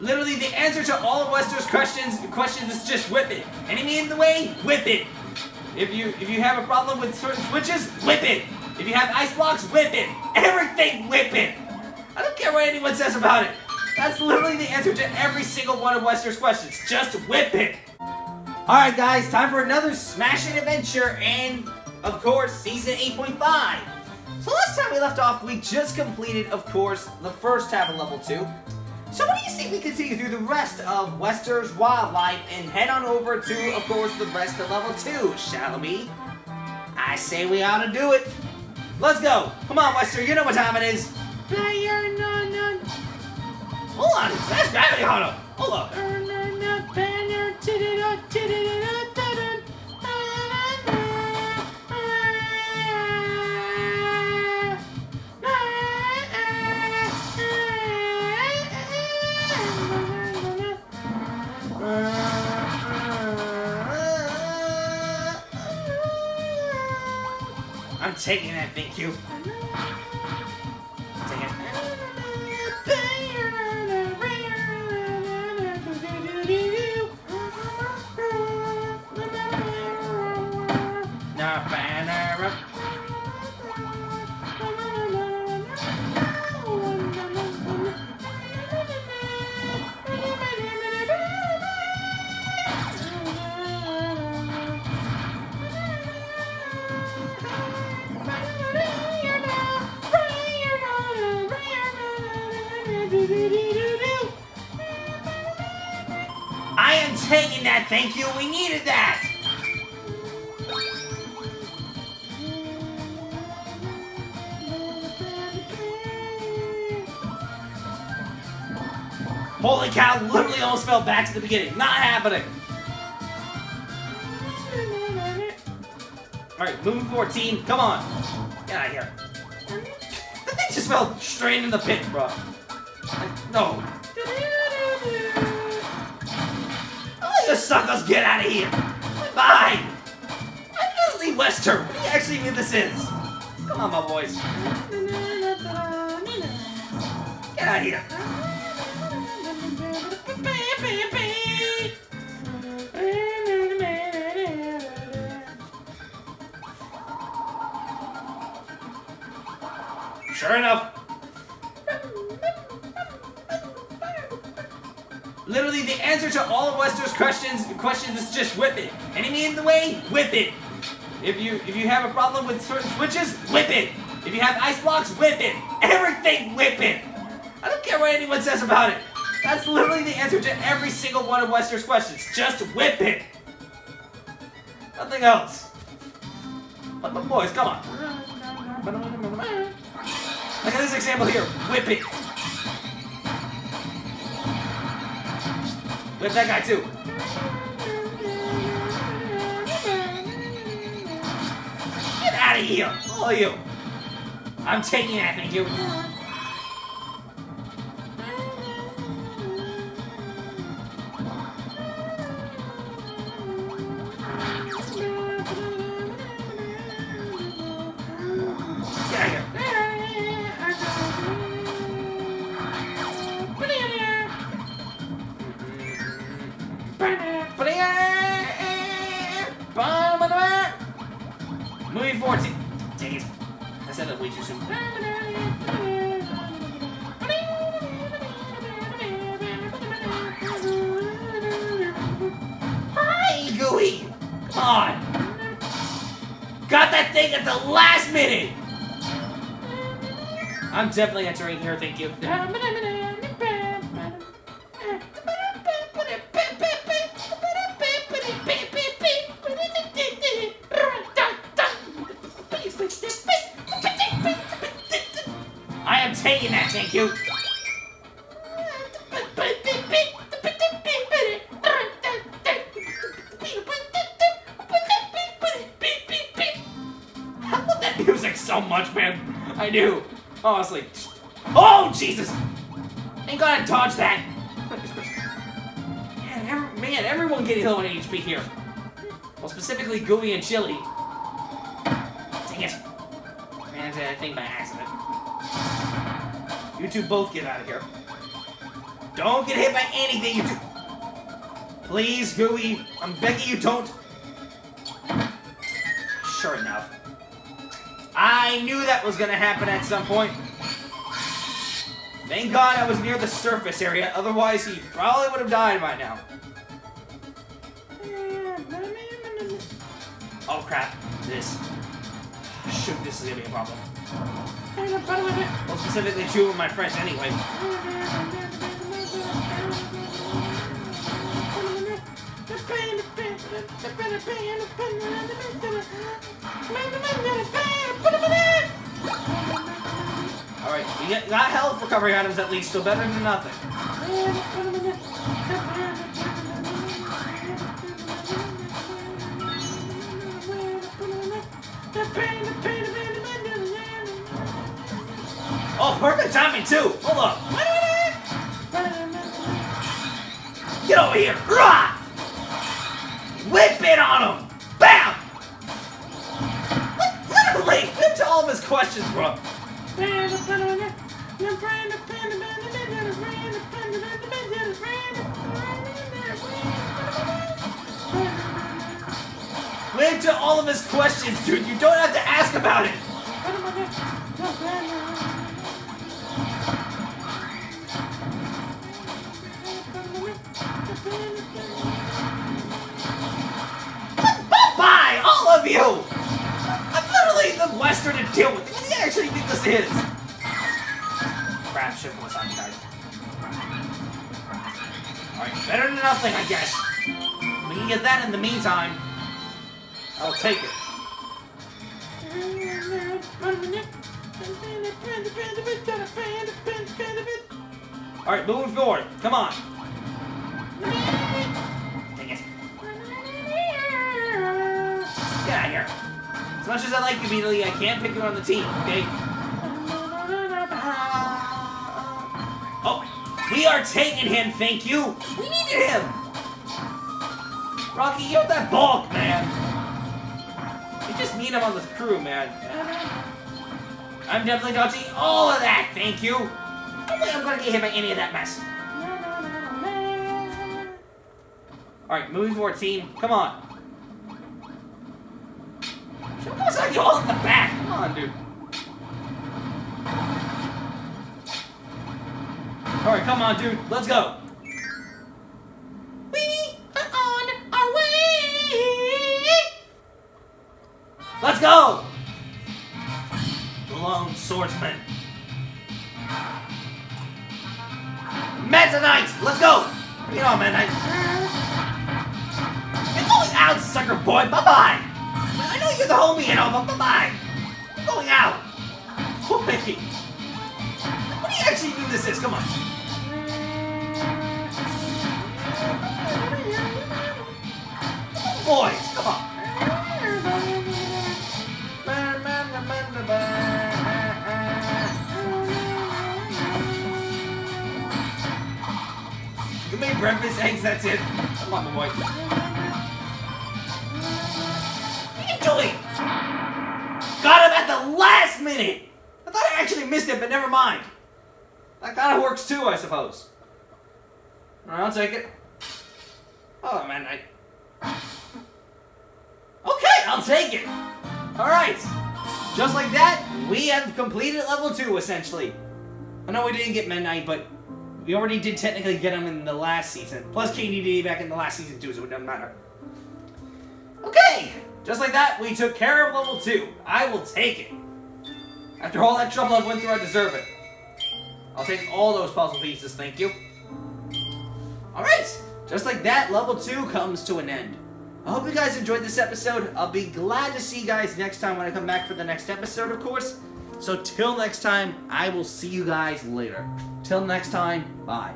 Literally, the answer to all of Wester's questions questions is just whip it. Enemy in the way, whip it. If you if you have a problem with certain switches, whip it. If you have ice blocks, whip it. Everything, whip it. I don't care what anyone says about it. That's literally the answer to every single one of Wester's questions. Just whip it. Alright guys, time for another smashing adventure and, of course, Season 8.5. So last time we left off, we just completed, of course, the first half of Level 2. So what do you say we can see through the rest of Wester's Wildlife and head on over to, of course, the rest of Level 2, shall we? I say we ought to do it. Let's go. Come on, Wester, you know what time it is. Player no no Hold on, that's Gravity Auto. Hold up. Taking that, thank you. I am taking that, thank you. We needed that. Holy cow, literally almost fell back to the beginning. Not happening. Alright, moving forward, team. Come on. Get out of here. That thing just fell straight in the pit, bro. No. You suckers, get out of here. Bye. I'm gonna leave Wester. What do you actually mean this is? Come on, my boys. Get out of here. Sure enough. Literally, the answer to all of Wester's questions questions is just whip it. Enemy in the way, whip it. If you if you have a problem with certain switches, whip it. If you have ice blocks, whip it. Everything, whip it. I don't care what anyone says about it. That's literally the answer to every single one of Wester's questions. Just whip it. Nothing else. But, but boys, come on. Look at this example here. Whip it. Whip that guy too. Get out of here, all you. I'm taking that, thank you. Forward, see. Dang it. I said that way too soon. Hi, Gooey! Come on! Got that thing at the last minute! I'm definitely entering here, thank you. thank you. I that music so much, man. I do. Honestly. Oh, Jesus! Ain't gonna dodge that. Man, every, man, everyone getting low on HP here. Well, specifically Gooey and Chili. Dang it. Ran into that thing by accident. You two both get out of here. Don't get hit by anything you do. Please, Gooey, I'm begging you, don't. Sure enough. I knew that was gonna happen at some point. Thank God I was near the surface area, otherwise he probably would have died by now. Oh crap, this. Shoot, this is gonna be a problem. Well, specifically two of my friends anyway. Alright, we got got health recovery items at least, so better than nothing. Oh, perfect timing too! Hold up! Get over here! Rah! Whip it on him! Bam! Literally, whip to all of his questions, bro. Whip to all of his questions, dude. You don't have to ask about it. All of you! I'm literally the Western to deal with. What do you actually think this is? Crap, shit was guys. Alright, better than nothing, I guess. We can get that in the meantime. I'll take it. Alright, moving forward. Come on. Get out of here. As much as I like you, Beetley, I can't pick you on the team, okay? Oh, we are taking him, thank you. We needed him. Rocky, you're that bulk, man. You just need him on the crew, man. I'm definitely dodging all of that, thank you. I don't think I'm gonna get hit by any of that mess. Alright, moving forward, team. Come on. Like you all at the back? Come on, dude. Alright, come on, dude. Let's go. We are on our way. Let's go. The lone swordsman. Meta Knight, let's go. It on, Meta Knight. You're going out, sucker boy. Bye-bye. I you're the homie and all, bye-bye. I'm going out. Wait. What do you actually think this is? Come on. Boys, come on. You made breakfast eggs, that's it. Come on, boy. Last minute! I thought I actually missed it, but never mind. That kind of works too, I suppose. Alright, I'll take it. Oh, man, I... Okay, I'll take it! Alright. Just like that, we have completed level 2, essentially. I know we didn't get Meta Knight, but we already did technically get him in the last season. Plus KDD back in the last season too, so it doesn't matter. Okay! Just like that, we took care of level 2. I will take it. After all that trouble I went through, I deserve it. I'll take all those puzzle pieces, thank you. Alright! Just like that, level 2 comes to an end. I hope you guys enjoyed this episode. I'll be glad to see you guys next time when I come back for the next episode, of course. So till next time, I will see you guys later. Till next time, bye.